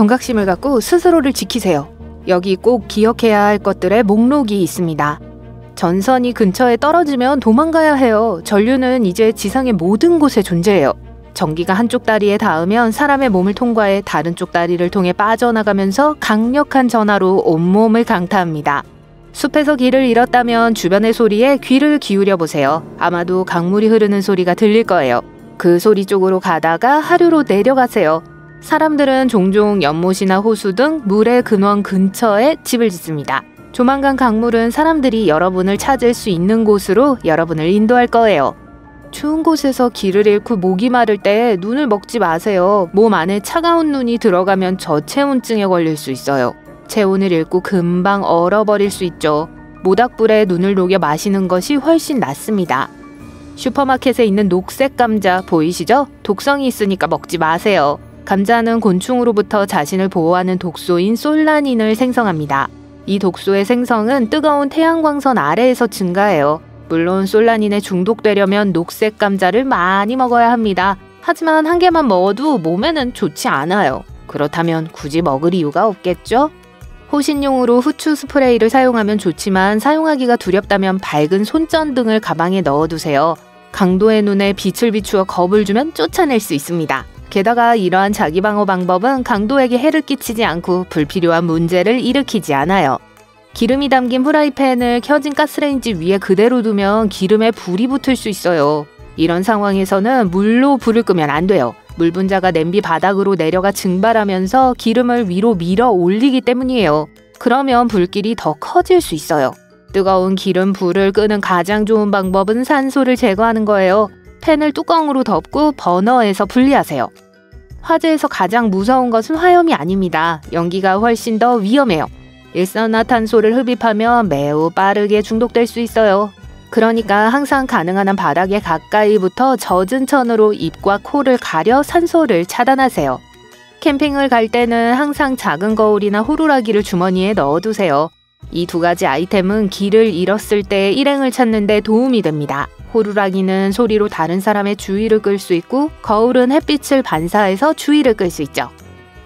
경각심을 갖고 스스로를 지키세요. 여기 꼭 기억해야 할 것들의 목록이 있습니다. 전선이 근처에 떨어지면 도망가야 해요. 전류는 이제 지상의 모든 곳에 존재해요. 전기가 한쪽 다리에 닿으면 사람의 몸을 통과해 다른 쪽 다리를 통해 빠져나가면서 강력한 전하로 온몸을 강타합니다. 숲에서 길을 잃었다면 주변의 소리에 귀를 기울여 보세요. 아마도 강물이 흐르는 소리가 들릴 거예요. 그 소리 쪽으로 가다가 하류로 내려가세요. 사람들은 종종 연못이나 호수 등 물의 근원 근처에 집을 짓습니다. 조만간 강물은 사람들이 여러분을 찾을 수 있는 곳으로 여러분을 인도할 거예요. 추운 곳에서 길을 잃고 목이 마를 때 눈을 먹지 마세요. 몸 안에 차가운 눈이 들어가면 저체온증에 걸릴 수 있어요. 체온을 잃고 금방 얼어버릴 수 있죠. 모닥불에 눈을 녹여 마시는 것이 훨씬 낫습니다. 슈퍼마켓에 있는 녹색 감자 보이시죠? 독성이 있으니까 먹지 마세요. 감자는 곤충으로부터 자신을 보호하는 독소인 솔라닌을 생성합니다. 이 독소의 생성은 뜨거운 태양광선 아래에서 증가해요. 물론 솔라닌에 중독되려면 녹색 감자를 많이 먹어야 합니다. 하지만 한 개만 먹어도 몸에는 좋지 않아요. 그렇다면 굳이 먹을 이유가 없겠죠? 호신용으로 후추 스프레이를 사용하면 좋지만 사용하기가 두렵다면 밝은 손전 등을 가방에 넣어두세요. 강도의 눈에 빛을 비추어 겁을 주면 쫓아낼 수 있습니다. 게다가 이러한 자기방어 방법은 강도에게 해를 끼치지 않고 불필요한 문제를 일으키지 않아요. 기름이 담긴 프라이팬을 켜진 가스레인지 위에 그대로 두면 기름에 불이 붙을 수 있어요. 이런 상황에서는 물로 불을 끄면 안 돼요. 물 분자가 냄비 바닥으로 내려가 증발하면서 기름을 위로 밀어 올리기 때문이에요. 그러면 불길이 더 커질 수 있어요. 뜨거운 기름 불을 끄는 가장 좋은 방법은 산소를 제거하는 거예요. 팬을 뚜껑으로 덮고 버너에서 분리하세요. 화재에서 가장 무서운 것은 화염이 아닙니다. 연기가 훨씬 더 위험해요. 일산화탄소를 흡입하면 매우 빠르게 중독될 수 있어요. 그러니까 항상 가능한 한 바닥에 가까이부터 젖은 천으로 입과 코를 가려 산소를 차단하세요. 캠핑을 갈 때는 항상 작은 거울이나 호루라기를 주머니에 넣어두세요. 이 두 가지 아이템은 길을 잃었을 때 일행을 찾는 데 도움이 됩니다. 호루라기는 소리로 다른 사람의 주의를 끌 수 있고 거울은 햇빛을 반사해서 주의를 끌 수 있죠.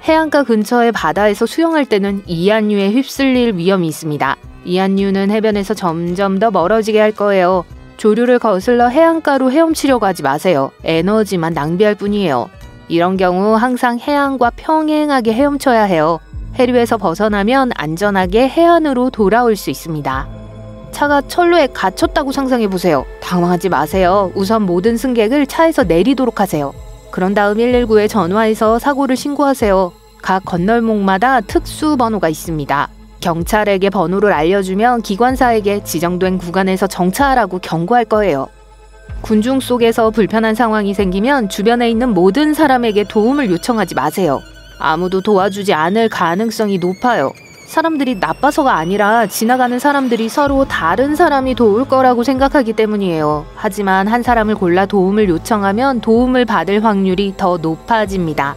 해안가 근처의 바다에서 수영할 때는 이안류에 휩쓸릴 위험이 있습니다. 이안류는 해변에서 점점 더 멀어지게 할 거예요. 조류를 거슬러 해안가로 헤엄치려고 하지 마세요. 에너지만 낭비할 뿐이에요. 이런 경우 항상 해안과 평행하게 헤엄쳐야 해요. 해류에서 벗어나면 안전하게 해안으로 돌아올 수 있습니다. 차가 철로에 갇혔다고 상상해 보세요. 당황하지 마세요. 우선 모든 승객을 차에서 내리도록 하세요. 그런 다음 119에 전화해서 사고를 신고하세요. 각 건널목마다 특수 번호가 있습니다. 경찰에게 번호를 알려주면 기관사에게 지정된 구간에서 정차하라고 경고할 거예요. 군중 속에서 불편한 상황이 생기면 주변에 있는 모든 사람에게 도움을 요청하지 마세요. 아무도 도와주지 않을 가능성이 높아요. 사람들이 나빠서가 아니라 지나가는 사람들이 서로 다른 사람이 도울 거라고 생각하기 때문이에요. 하지만 한 사람을 골라 도움을 요청하면 도움을 받을 확률이 더 높아집니다.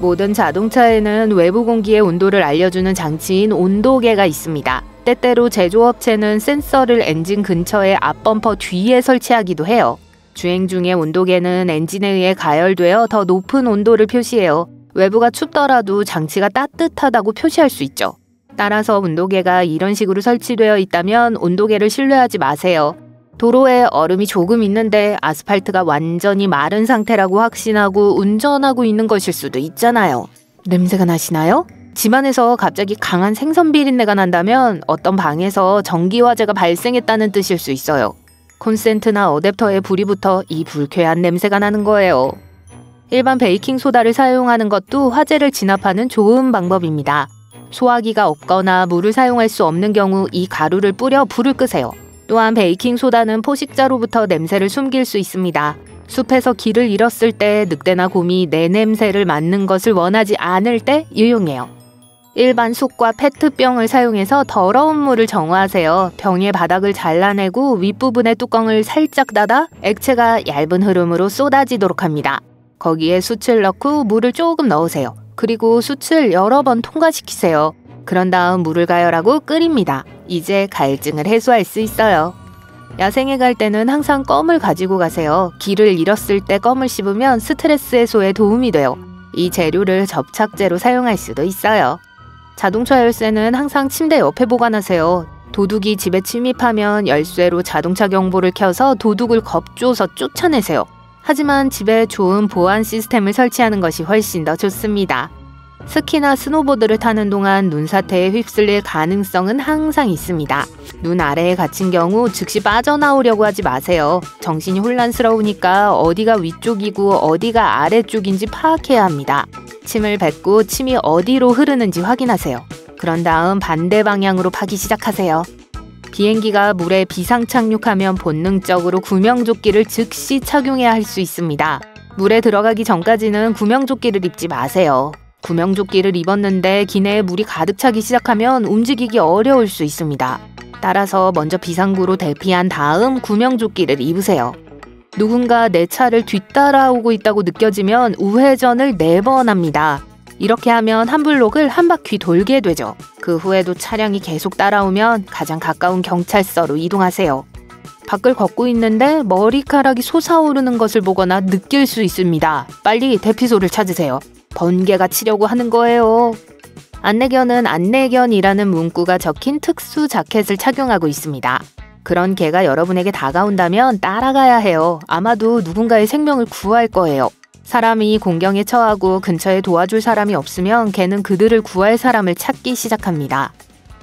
모든 자동차에는 외부 공기의 온도를 알려주는 장치인 온도계가 있습니다. 때때로 제조업체는 센서를 엔진 근처의 앞범퍼 뒤에 설치하기도 해요. 주행 중에 온도계는 엔진에 의해 가열되어 더 높은 온도를 표시해요. 외부가 춥더라도 장치가 따뜻하다고 표시할 수 있죠. 따라서 온도계가 이런 식으로 설치되어 있다면 온도계를 신뢰하지 마세요. 도로에 얼음이 조금 있는데 아스팔트가 완전히 마른 상태라고 확신하고 운전하고 있는 것일 수도 있잖아요. 냄새가 나시나요? 집안에서 갑자기 강한 생선 비린내가 난다면 어떤 방에서 전기 화재가 발생했다는 뜻일 수 있어요. 콘센트나 어댑터에 불이 붙어 이 불쾌한 냄새가 나는 거예요. 일반 베이킹 소다를 사용하는 것도 화재를 진압하는 좋은 방법입니다. 소화기가 없거나 물을 사용할 수 없는 경우 이 가루를 뿌려 불을 끄세요. 또한 베이킹 소다는 포식자로부터 냄새를 숨길 수 있습니다. 숲에서 길을 잃었을 때 늑대나 곰이 내 냄새를 맡는 것을 원하지 않을 때 유용해요. 일반 숯과 페트병을 사용해서 더러운 물을 정화하세요. 병의 바닥을 잘라내고 윗부분의 뚜껑을 살짝 닫아 액체가 얇은 흐름으로 쏟아지도록 합니다. 거기에 숯을 넣고 물을 조금 넣으세요. 그리고 숯을 여러 번 통과시키세요. 그런 다음 물을 가열하고 끓입니다. 이제 갈증을 해소할 수 있어요. 야생에 갈 때는 항상 껌을 가지고 가세요. 길을 잃었을 때 껌을 씹으면 스트레스 해소에 도움이 돼요. 이 재료를 접착제로 사용할 수도 있어요. 자동차 열쇠는 항상 침대 옆에 보관하세요. 도둑이 집에 침입하면 열쇠로 자동차 경보를 켜서 도둑을 겁줘서 쫓아내세요. 하지만 집에 좋은 보안 시스템을 설치하는 것이 훨씬 더 좋습니다. 스키나 스노보드를 타는 동안 눈 사태에 휩쓸릴 가능성은 항상 있습니다. 눈 아래에 갇힌 경우 즉시 빠져나오려고 하지 마세요. 정신이 혼란스러우니까 어디가 위쪽이고 어디가 아래쪽인지 파악해야 합니다. 침을 뱉고 침이 어디로 흐르는지 확인하세요. 그런 다음 반대 방향으로 파기 시작하세요. 비행기가 물에 비상 착륙하면 본능적으로 구명조끼를 즉시 착용해야 할 수 있습니다. 물에 들어가기 전까지는 구명조끼를 입지 마세요. 구명조끼를 입었는데 기내에 물이 가득 차기 시작하면 움직이기 어려울 수 있습니다. 따라서 먼저 비상구로 대피한 다음 구명조끼를 입으세요. 누군가 내 차를 뒤따라오고 있다고 느껴지면 우회전을 네 번 합니다. 이렇게 하면 한 블록을 한 바퀴 돌게 되죠. 그 후에도 차량이 계속 따라오면 가장 가까운 경찰서로 이동하세요. 밖을 걷고 있는데 머리카락이 솟아오르는 것을 보거나 느낄 수 있습니다. 빨리 대피소를 찾으세요. 번개가 치려고 하는 거예요. 안내견은 안내견이라는 문구가 적힌 특수 자켓을 착용하고 있습니다. 그런 개가 여러분에게 다가온다면 따라가야 해요. 아마도 누군가의 생명을 구할 거예요. 사람이 공경에 처하고 근처에 도와줄 사람이 없으면 개는 그들을 구할 사람을 찾기 시작합니다.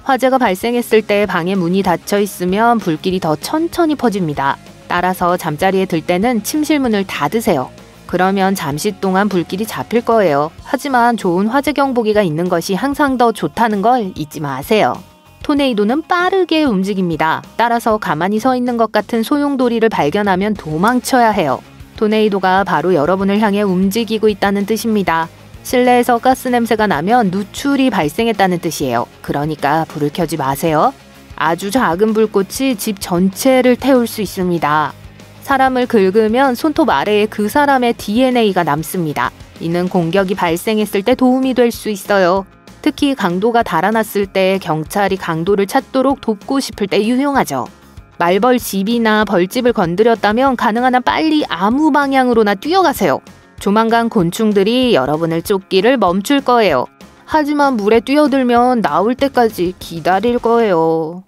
화재가 발생했을 때 방의 문이 닫혀 있으면 불길이 더 천천히 퍼집니다. 따라서 잠자리에 들 때는 침실문을 닫으세요. 그러면 잠시 동안 불길이 잡힐 거예요. 하지만 좋은 화재 경보기가 있는 것이 항상 더 좋다는 걸 잊지 마세요. 토네이도는 빠르게 움직입니다. 따라서 가만히 서 있는 것 같은 소용돌이를 발견하면 도망쳐야 해요. 토네이도가 바로 여러분을 향해 움직이고 있다는 뜻입니다. 실내에서 가스 냄새가 나면 누출이 발생했다는 뜻이에요. 그러니까 불을 켜지 마세요. 아주 작은 불꽃이 집 전체를 태울 수 있습니다. 사람을 긁으면 손톱 아래에 그 사람의 DNA가 남습니다. 이는 공격이 발생했을 때 도움이 될 수 있어요. 특히 강도가 달아났을 때 경찰이 강도를 찾도록 돕고 싶을 때 유용하죠. 말벌 집이나 벌집을 건드렸다면 가능한 한 빨리 아무 방향으로나 뛰어가세요. 조만간 곤충들이 여러분을 쫓기를 멈출 거예요. 하지만 물에 뛰어들면 나올 때까지 기다릴 거예요.